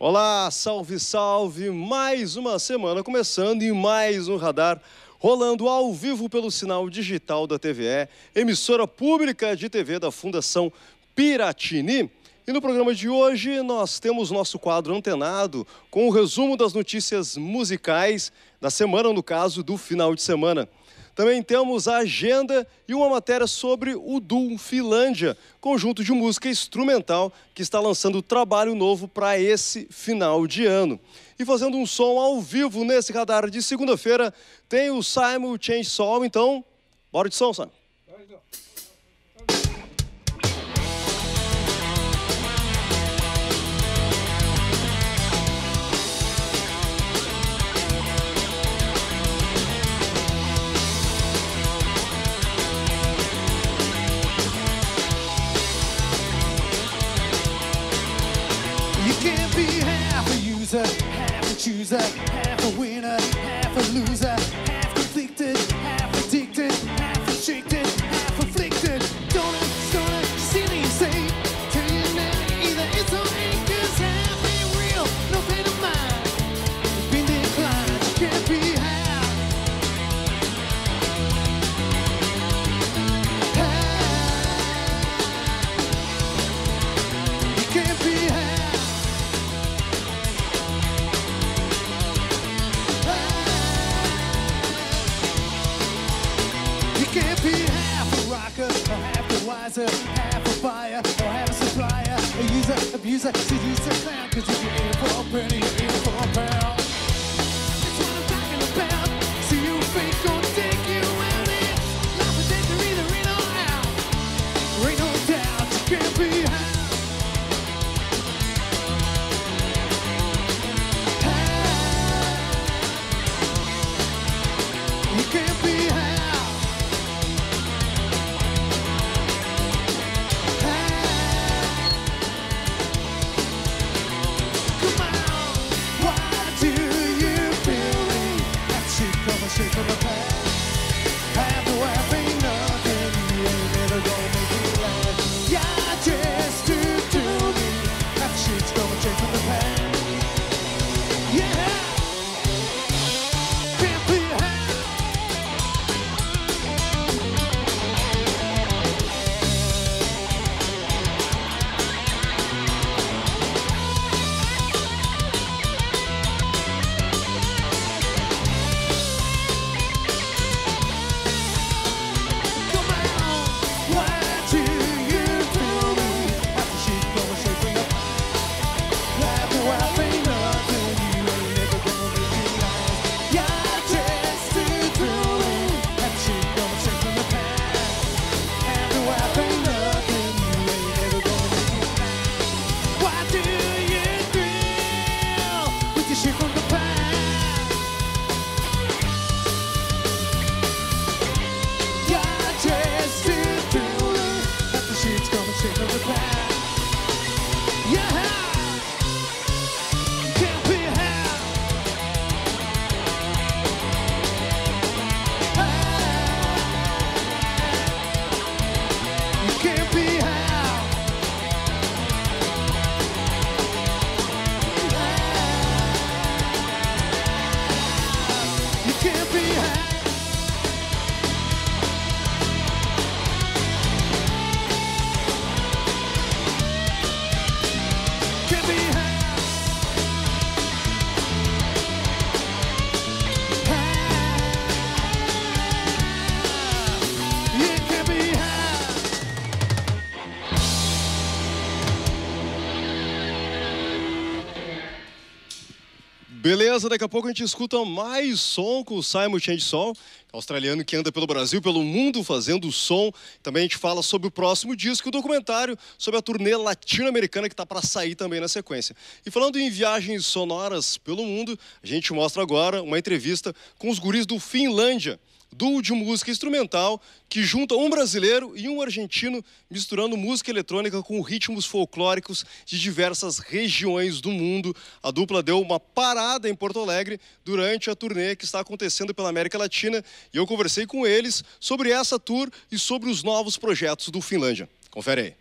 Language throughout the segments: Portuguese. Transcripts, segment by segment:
Olá, salve, salve! Mais uma semana começando e mais um radar rolando ao vivo pelo sinal digital da TVE, emissora pública de TV da Fundação Piratini. E no programa de hoje nós temos nosso quadro antenado com o resumo das notícias musicais da semana, no caso do final de semana. Também temos a agenda e uma matéria sobre o Doom Finlândia, conjunto de música instrumental que está lançando trabalho novo para esse final de ano. E fazendo um som ao vivo nesse radar de segunda-feira, tem o Simon Change então, bora de som, Simon. Loser, half a chooser, half a winner, half a loser, Jesus Beleza, daqui a pouco a gente escuta mais som com o Simon Change Sol, australiano que anda pelo Brasil, pelo mundo fazendo som. Também a gente fala sobre o próximo disco, o documentário sobre a turnê latino-americana que está para sair também na sequência. E falando em viagens sonoras pelo mundo, a gente mostra agora uma entrevista com os guris do Finlândia, duo de música instrumental que junta um brasileiro e um argentino misturando música eletrônica com ritmos folclóricos de diversas regiões do mundo. A dupla deu uma parada em Porto Alegre durante a turnê que está acontecendo pela América Latina e eu conversei com eles sobre essa tour e sobre os novos projetos do Finlândia. Confere aí.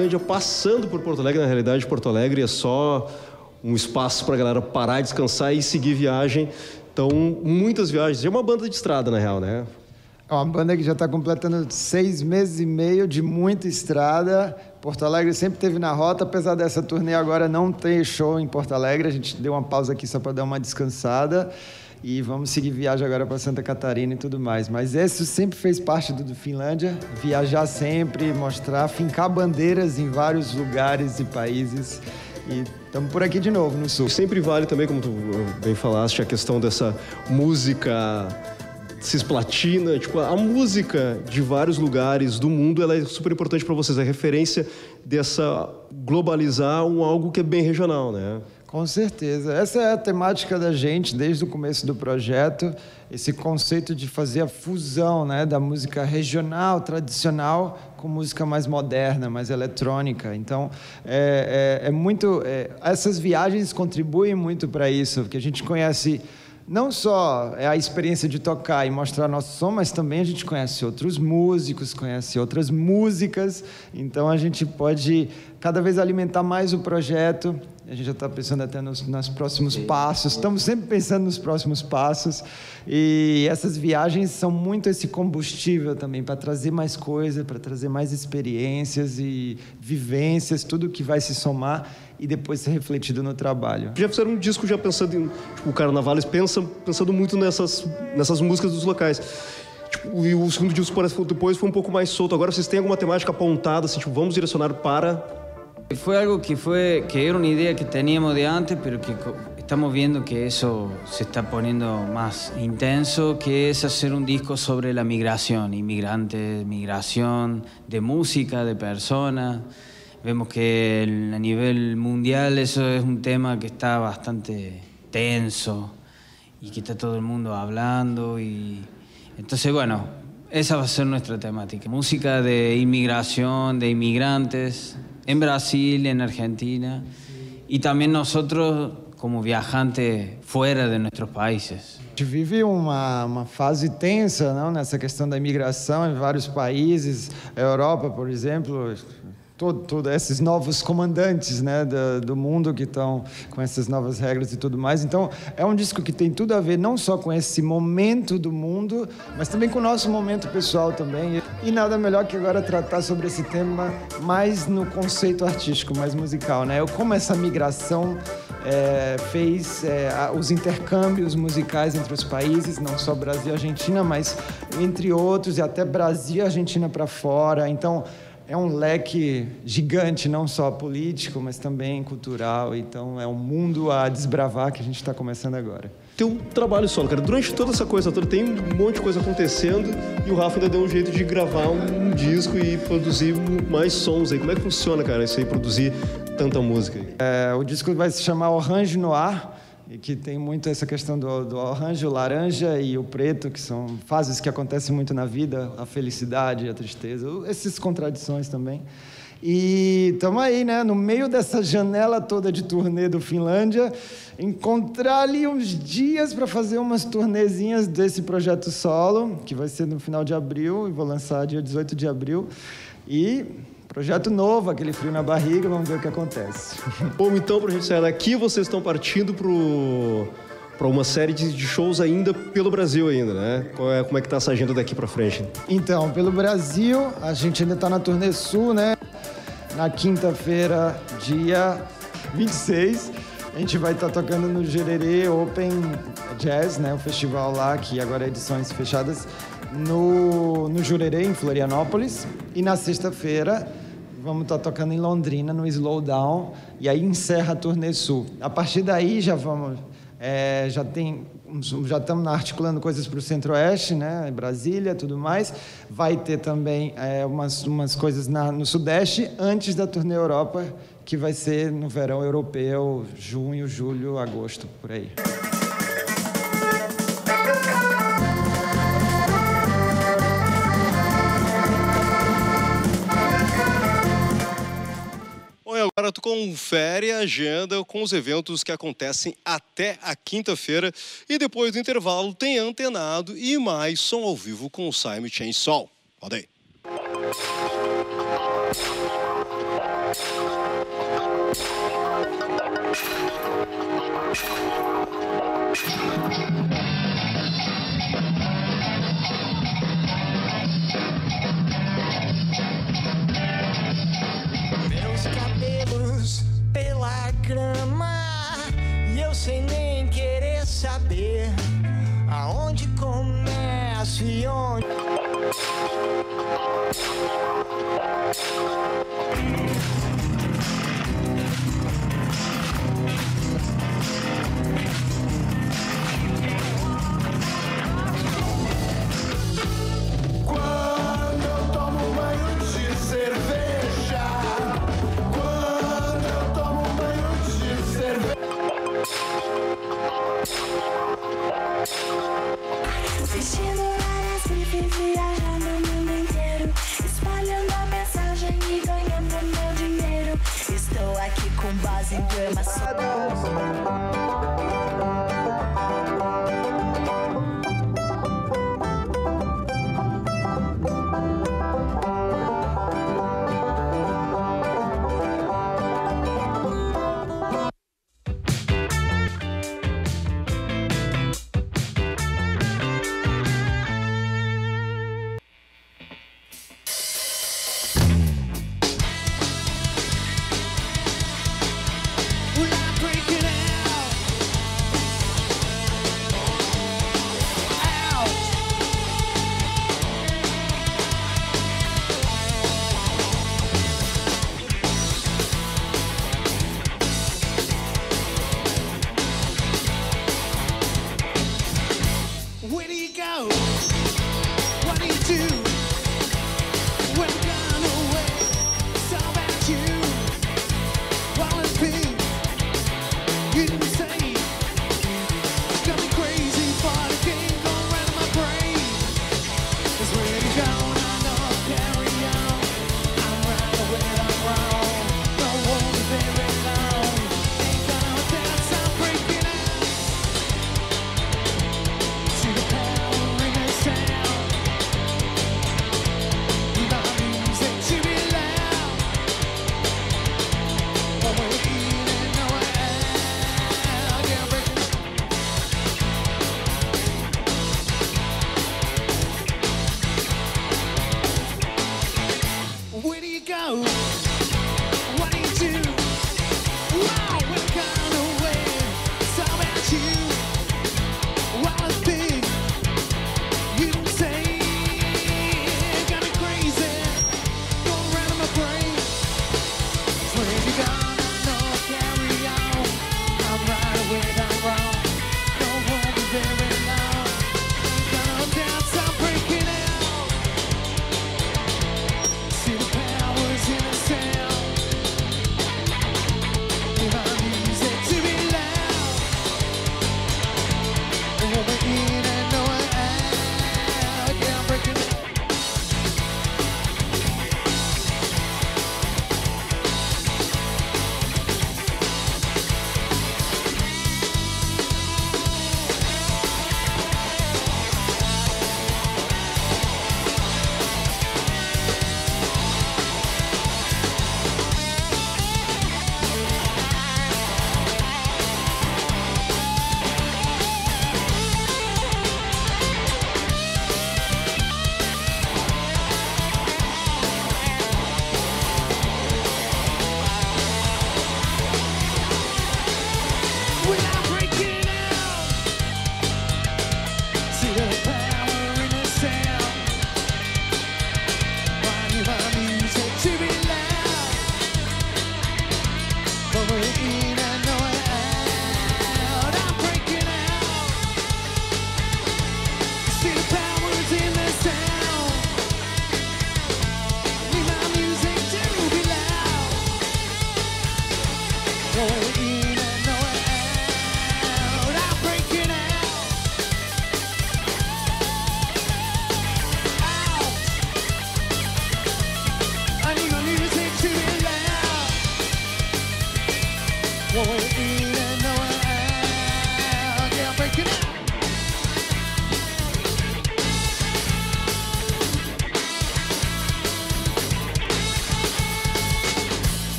Finlândia, passando por Porto Alegre. Na realidade, Porto Alegre é só um espaço para a galera parar, descansar e seguir viagem. Então, muitas viagens. É uma banda de estrada, na real, né? É uma banda que já está completando seis meses e meio de muita estrada. Porto Alegre sempre teve na rota, apesar dessa turnê agora não ter show em Porto Alegre. A gente deu uma pausa aqui só para dar uma descansada. E vamos seguir viagem agora para Santa Catarina e tudo mais. Mas esse sempre fez parte do, do Finlândia. Viajar sempre, mostrar, fincar bandeiras em vários lugares e países. E estamos por aqui de novo, no Sul. Sempre vale também, como tu bem falaste, a questão dessa música cisplatina, tipo, a música de vários lugares do mundo, ela é super importante para vocês, a referência dessa globalizar um algo que é bem regional, né? Com certeza. Essa é a temática da gente desde o começo do projeto, esse conceito de fazer a fusão né, da música regional, tradicional, com música mais moderna, mais eletrônica. Então, é, é, é muito. É, essas viagens contribuem muito para isso, porque a gente conhece não só é a experiência de tocar e mostrar nosso som, mas também a gente conhece outros músicos, conhece outras músicas, então a gente pode cada vez alimentar mais o projeto. A gente já está pensando até nos, nos próximos passos, estamos sempre pensando nos próximos passos, e essas viagens são muito esse combustível também para trazer mais coisa, para trazer mais experiências e vivências, tudo que vai se somar e depois ser refletido no trabalho. Já fizeram um disco já pensando em tipo, o Carnavales pensa pensando muito nessas nessas músicas dos locais. Tipo, e o segundo disco parece que depois foi um pouco mais solto. Agora vocês têm alguma temática apontada assim, tipo, vamos direcionar para Fue algo que fue que era una idea que teníamos de antes, pero que estamos viendo que eso se está poniendo más intenso, que es hacer un disco sobre la migración, inmigrantes, migración, de música, de personas. Vemos que a nivel mundial eso es un tema que está bastante tenso y que está todo el mundo hablando y entonces bueno, esa va a ser nuestra temática. Música de inmigración, de inmigrantes en Brasil, en Argentina y también nosotros como viajantes fuera de nuestros países. A gente vive uma, uma fase tensa não, nessa questão da imigração em vários países. Europa, por exemplo, todo, todo esses novos comandantes né, do, do mundo que estão com essas novas regras e tudo mais. Então, é um disco que tem tudo a ver não só com esse momento do mundo, mas também com o nosso momento pessoal também. E nada melhor que agora tratar sobre esse tema mais no conceito artístico, mais musical, né? Como essa migração é, fez é, os intercâmbios musicais entre os países, não só Brasil e Argentina, mas entre outros, e até Brasil e Argentina para fora. Então, é um leque gigante, não só político, mas também cultural. Então, é um mundo a desbravar que a gente está começando agora. teu trabalho solo, cara. Durante toda essa coisa toda, tem um monte de coisa acontecendo e o Rafa ainda deu um jeito de gravar um disco e produzir mais sons aí. Como é que funciona, cara, isso aí, produzir tanta música aí? É, o disco vai se chamar Orange Noir, e que tem muito essa questão do, do orange, o laranja e o preto, que são fases que acontecem muito na vida, a felicidade, a tristeza, essas contradições também. E estamos aí, né, no meio dessa janela toda de turnê do Finlândia, encontrar ali uns dias para fazer umas turnezinhas desse projeto solo, que vai ser no final de abril, e vou lançar dia 18 de abril. E projeto novo, aquele frio na barriga, vamos ver o que acontece. Bom, então, pra gente sair daqui, vocês estão partindo pro para uma série de de shows ainda pelo Brasil ainda, né? Qual é- como é que tá essa agenda daqui pra frente? Então, pelo Brasil, a gente ainda está na turnê sul, né? Na quinta-feira, dia 26, a gente vai estar tocando no Gererê Open Jazz, né? O festival lá, que agora é edições fechadas, no, no Jurerê, em Florianópolis. E na sexta-feira, vamos estar tocando em Londrina, no Slowdown. E aí encerra a turnê sul. A partir daí, já vamos... é, já tem já estamos articulando coisas para o Centro-Oeste, né, Brasília, tudo mais. Vai ter também é, umas, umas coisas na, no Sudeste antes da turnê Europa, que vai ser no verão europeu, junho, julho, agosto, por aí. Agora tu confere a agenda com os eventos que acontecem até a quinta-feira e depois do intervalo tem antenado e mais som ao vivo com o Simon Chain Sol. Roda aí. grama e eu sem nem querer saber aonde começo e onde. Vestindo aras e viajando o mundo inteiro. Espalhando a mensagem e ganhando meu dinheiro. Estou aqui com base em informação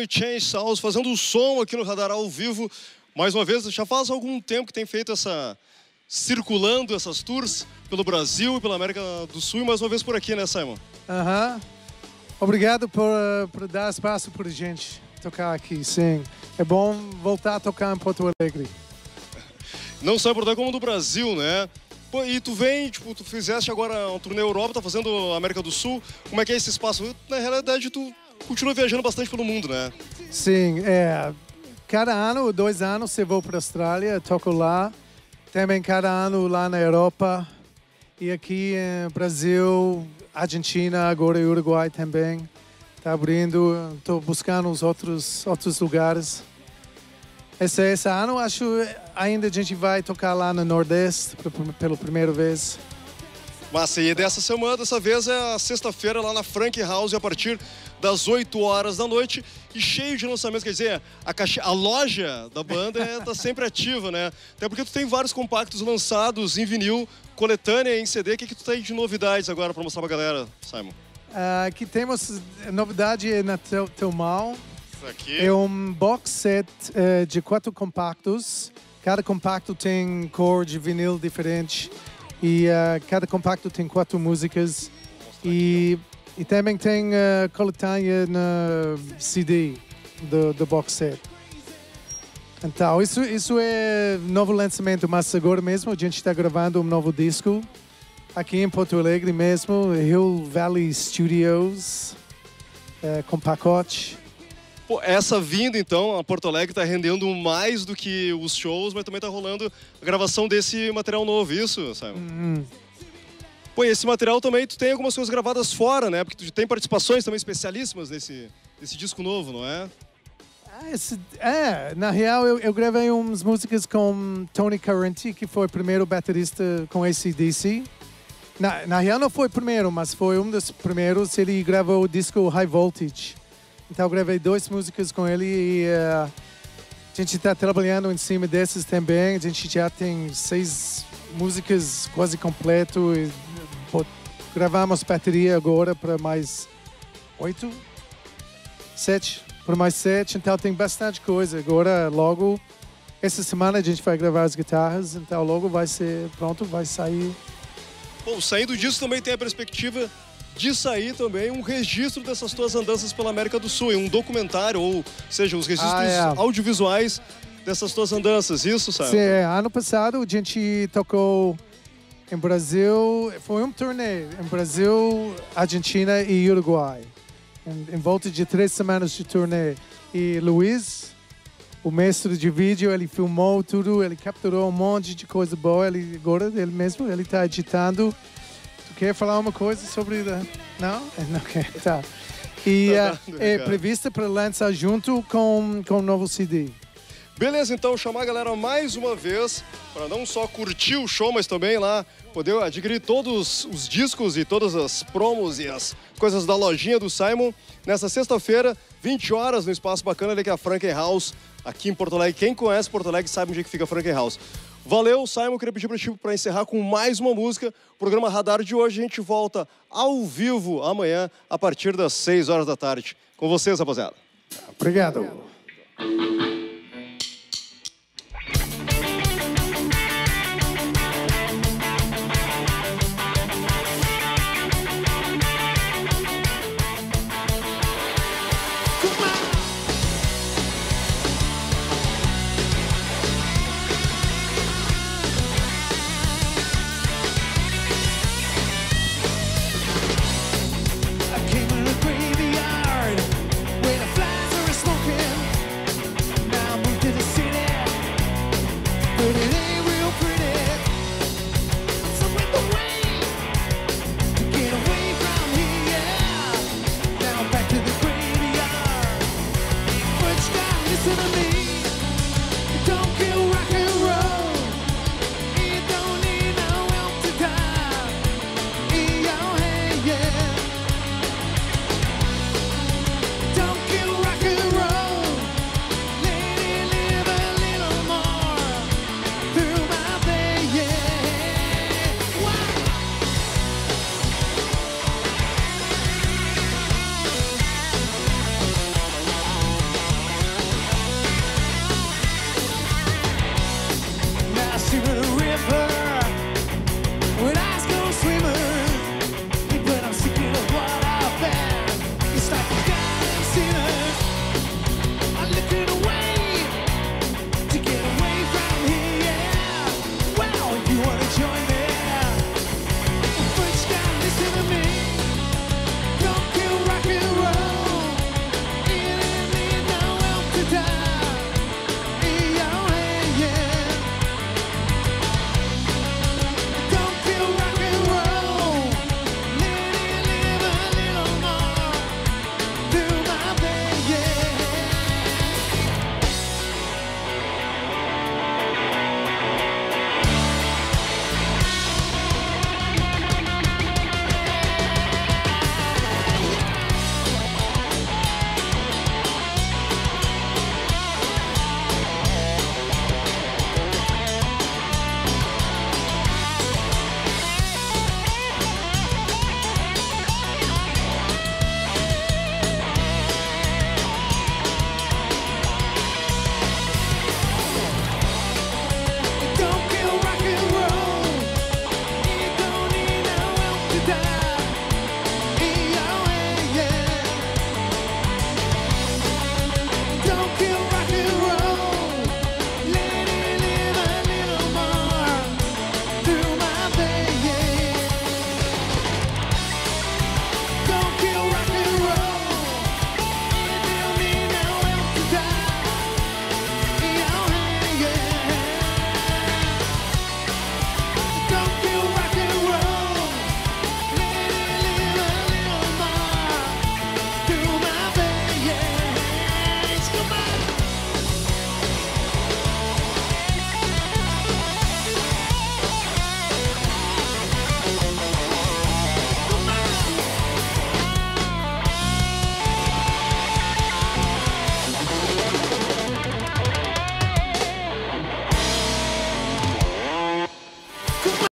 e Change Sounds fazendo o som aqui no Radar ao vivo. Mais uma vez, já faz algum tempo que tem feito essa. circulando essas tours pelo Brasil e pela América do Sul e mais uma vez por aqui, né, Simon? Aham. Obrigado por, por dar espaço para gente tocar aqui, sim. É bom voltar a tocar em Porto Alegre. Não só em Portugal como do Brasil, né? Pô, e tu vem, tipo, tu fizeste agora um turnê Europa, tá fazendo América do Sul. Como é que é esse espaço? Na realidade, tu continua viajando bastante pelo mundo, né? Sim, é. Cada ano, dois anos, eu vou para a Austrália, toco lá. Também cada ano lá na Europa. E aqui em Brasil, Argentina, agora Uruguai também. Está abrindo, estou buscando os outros, outros lugares. Esse, esse ano, acho, ainda a gente vai tocar lá no Nordeste pela- primeira vez. Mas e dessa semana, dessa vez é a sexta-feira lá na Frank House a partir das 8 horas da noite e cheio de lançamentos, quer dizer, a, caixa, a loja da banda está sempre ativa, né? Até porque tu tem vários compactos lançados em vinil, coletânea em CD. O que, que tu tem de novidades agora para mostrar pra galera, Simon? Ah, aqui temos novidade na teu, teu mão. Isso aqui. É um box set eh, de quatro compactos. Cada compacto tem cor de vinil diferente e eh, cada compacto tem quatro músicas e, e também tem uh, coletânea na CD do, do box set. Então, isso, isso é novo lançamento, mas agora mesmo a gente está gravando um novo disco aqui em Porto Alegre mesmo, Hill Valley Studios, eh, com pacote. Pô, essa vinda, então, a Porto Alegre está rendendo mais do que os shows, mas também está rolando a gravação desse material novo, isso, Simon? Hum. Pô, e esse material também, tu tem algumas coisas gravadas fora, né? Porque tu tem participações também especialíssimas nesse, nesse disco novo, não é? Ah, esse- é, na real eu, eu gravei umas músicas com Tony Carranti, que foi o primeiro baterista com ACDC. Na, na real não foi o primeiro, mas foi um dos primeiros. Ele gravou o disco High Voltage. Então eu gravei duas músicas com ele e eh, a gente está trabalhando em cima desses também. A gente já tem seis músicas quase completo. E, pô, gravamos bateria agora para mais oito, sete, para mais sete. Então tem bastante coisa. Agora, logo, essa semana a gente vai gravar as guitarras. Então logo vai ser pronto, vai sair. Bom, saindo disso também tem a perspectiva de sair também um registro dessas tuas andanças pela América do Sul, um documentário, ou seja, os registros Ah, é. audiovisuais dessas tuas andanças, isso, Simon? Sim, é, ano passado a gente tocou em Brasil, foi um turnê em Brasil, Argentina e Uruguai. Em, em volta de três semanas de turnê. E Luiz, o mestre de vídeo, ele filmou tudo, ele capturou um monte de coisa boa. Ele agora ele mesmo, ele está editando. Quer falar uma coisa sobre? Não, não quer. Tá. E Tá dando, é cara. prevista para lançar junto com com o novo CD. Beleza, então chamar a galera mais uma vez para não só curtir o show, mas também lá poder adquirir todos os discos e todas as promos e as coisas da lojinha do Simon nessa sexta-feira, 20 horas, no espaço bacana ali que é a Franken House, aqui em Porto Alegre. Quem conhece Porto Alegre sabe onde é que fica a Franken House. Valeu, Simon. Queria pedir para ti para encerrar com mais uma música. O programa Radar de hoje a gente volta ao vivo amanhã a partir das 6 horas da tarde. Com vocês, rapaziada. Obrigado.